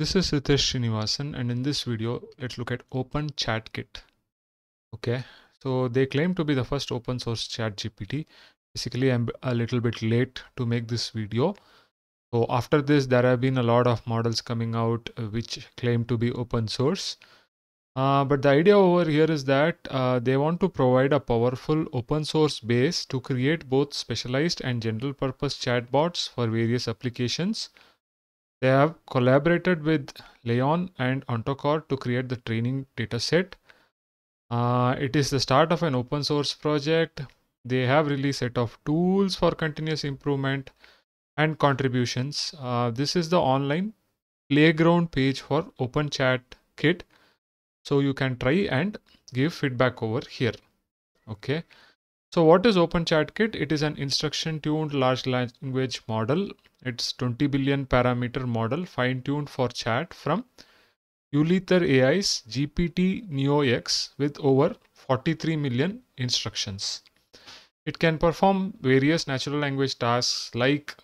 This is Rithesh Sreenivasan and in this video let's look at Open Chat Kit. Okay, so they claim to be the first open source chat GPT. Basically I'm a little bit late to make this video. So after this there have been a lot of models coming out uh, which claim to be open source. Uh, but the idea over here is that uh, they want to provide a powerful open source base to create both specialized and general purpose chatbots for various applications they have collaborated with LAION and Ontocord to create the training dataset. Uh, it is the start of an open source project. They have released set of tools for continuous improvement and contributions. Uh, this is the online playground page for Open Chat Kit. So you can try and give feedback over here. Okay. So what is Open Chat Kit? It is an instruction tuned large language model it's 20 billion parameter model fine-tuned for chat from Eleuther AI's GPT Neo X with over 43 million instructions. It can perform various natural language tasks like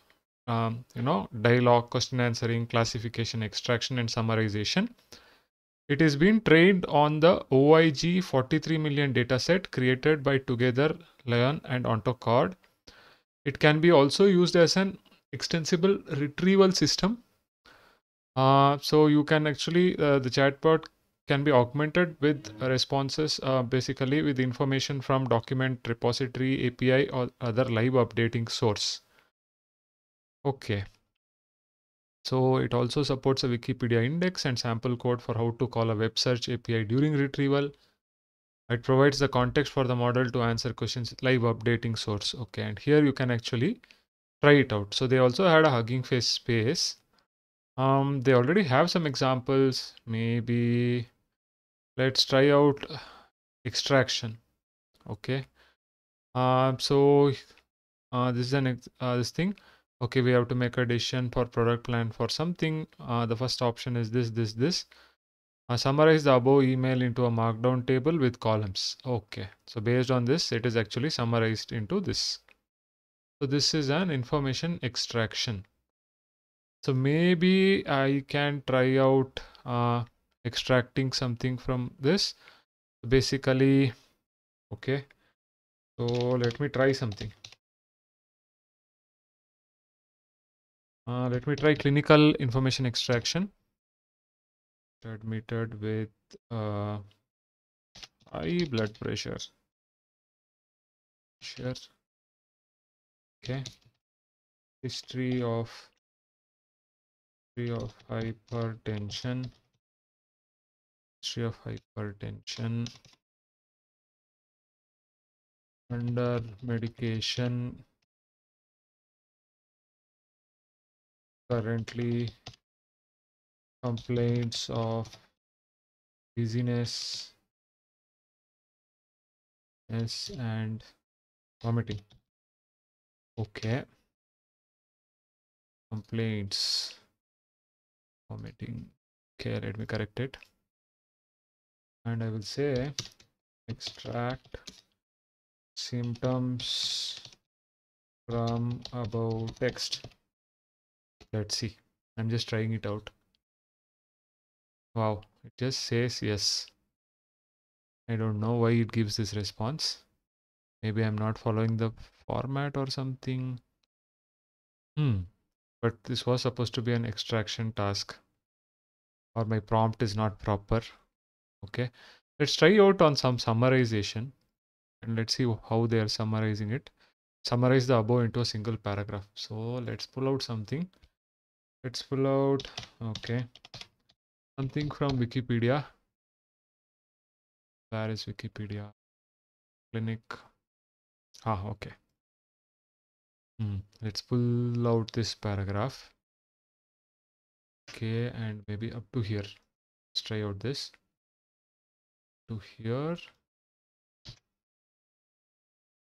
um, you know dialogue, question answering, classification, extraction, and summarization. It is being trained on the OIG 43 million dataset created by Together, LAION, and Ontocord. It can be also used as an extensible retrieval system. Uh, so you can actually, uh, the chatbot can be augmented with responses uh, basically with information from document repository API or other live updating source. Okay. So it also supports a Wikipedia index and sample code for how to call a web search API during retrieval. It provides the context for the model to answer questions live updating source. Okay. And here you can actually try it out. So they also had a Hugging Face space. Um, they already have some examples. Maybe let's try out extraction. Okay. Uh, so uh, this is an uh, this thing. Okay, we have to make a decision for product plan for something. Uh, the first option is this, this, this. Uh, summarize the above email into a markdown table with columns. Okay, so based on this, it is actually summarized into this. So this is an information extraction. So maybe I can try out uh, extracting something from this. Basically, okay. So let me try something. Uh, let me try clinical information extraction. Admitted with uh, high blood pressure. Sure okay. History of history of hypertension. History of hypertension. Under medication currently complaints of dizziness yes and vomiting Okay. Complaints. Vomiting. Okay, let me correct it. And I will say extract symptoms from above text. Let's see. I'm just trying it out. Wow, it just says yes. I don't know why it gives this response. Maybe I'm not following the format or something. Hmm. But this was supposed to be an extraction task. Or my prompt is not proper. Okay. Let's try out on some summarization. And let's see how they are summarizing it. Summarize the above into a single paragraph. So let's pull out something. Let's pull out, okay, something from Wikipedia. Where is Wikipedia? Clinic. Ah, okay. Hmm. Let's pull out this paragraph. Okay, and maybe up to here. Let's try out this. To here.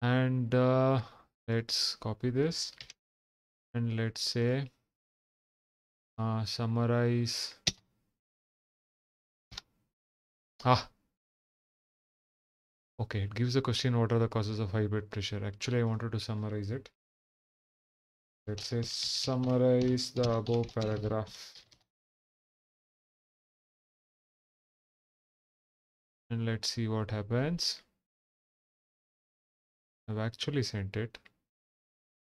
And uh, let's copy this. And let's say Ah, uh, summarize ah. Okay it gives the question what are the causes of high blood pressure. Actually i wanted to summarize it. Let's say summarize the above paragraph. And let's see what happens. I've actually sent it.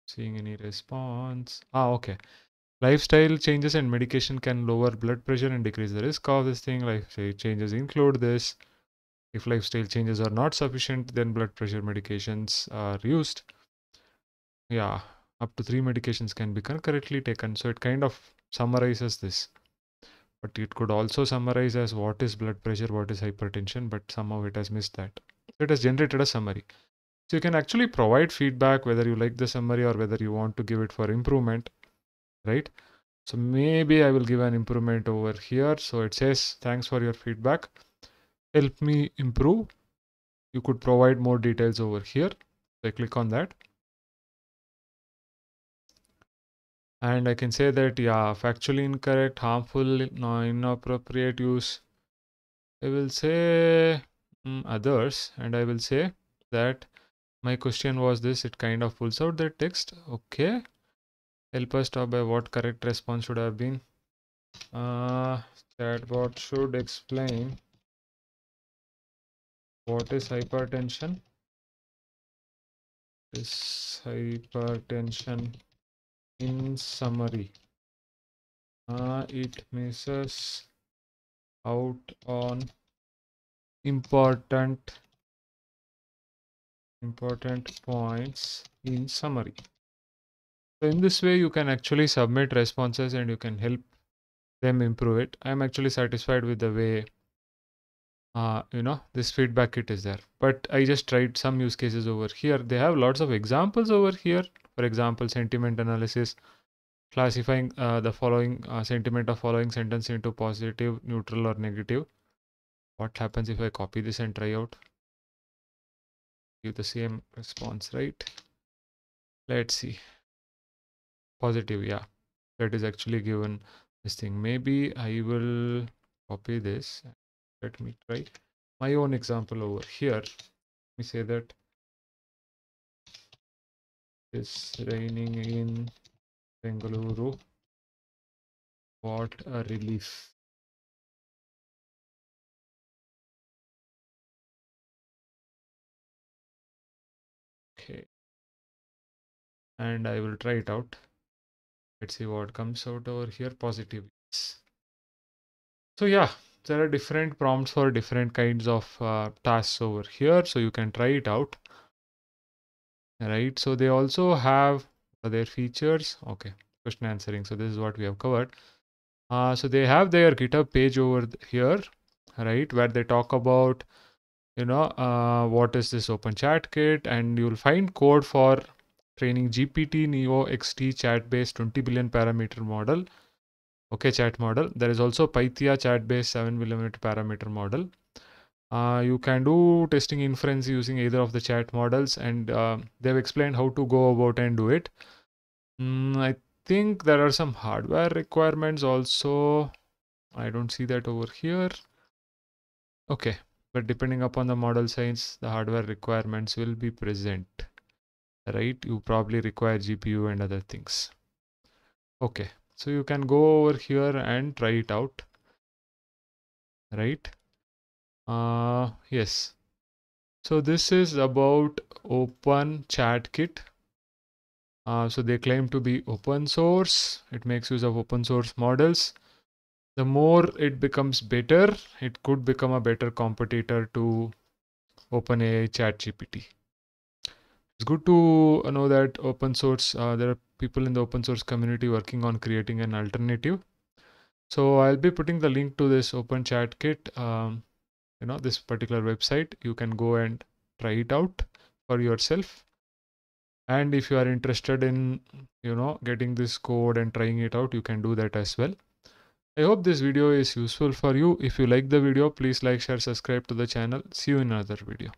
Seeing any response. Ah okay lifestyle changes and medication can lower blood pressure and decrease the risk of this thing. Lifestyle changes include this. If lifestyle changes are not sufficient then blood pressure medications are used. Yeah up to three medications can be concurrently taken. So it kind of summarizes this. But it could also summarize as what is blood pressure what is hypertension but somehow it has missed that. It has generated a summary. So you can actually provide feedback whether you like the summary or whether you want to give it for improvement right? So maybe i will give an improvement over here. So it says thanks for your feedback. Help me improve. You could provide more details over here. So i click on that. And I can say that yeah factually incorrect harmful inappropriate use. I will say mm, others. And I will say that my question was this. It kind of pulls out the text. Okay help us stop by what correct response should have been. Uh, chatbot should explain what is hypertension. Is hypertension in summary uh, it misses out on important important points in summary so in this way you can actually submit responses and you can help them improve it i'm actually satisfied with the way uh, you know this feedback kit is there but i just tried some use cases over here they have lots of examples over here for example, sentiment analysis, classifying uh, the following uh, sentiment of following sentence into positive, neutral or negative. What happens if I copy this and try out? Give the same response, right? Let's see. Positive, yeah. That is actually given this thing. Maybe I will copy this. Let me try my own example over here. Let me say that it's raining in Bengaluru. What a relief. Okay. And I will try it out. Let's see what comes out over here. Positive. So yeah, there are different prompts for different kinds of uh, tasks over here. So you can try it out right so they also have their features okay question answering so this is what we have covered uh, so they have their github page over here right where they talk about you know uh, what is this open chat kit and you'll find code for training gpt neo xt chat based 20 billion parameter model okay chat model there is also pythia chat based 7 millimeter parameter model uh, you can do testing inference using either of the chat models and uh, they've explained how to go about and do it. Mm, I think there are some hardware requirements also. I don't see that over here. Okay, but depending upon the model size, the hardware requirements will be present, right? You probably require GPU and other things. Okay, so you can go over here and try it out, right? Uh, yes. So this is about Open Chat Kit. Uh, so they claim to be open source. It makes use of open source models. The more it becomes better, it could become a better competitor to OpenAI ChatGPT. It's good to know that open source, uh, there are people in the open source community working on creating an alternative. So I'll be putting the link to this open chat kit. Um, you know this particular website. You can go and try it out for yourself. And if you are interested in you know getting this code and trying it out you can do that as well. I hope this video is useful for you. If you like the video please like share subscribe to the channel. See you in another video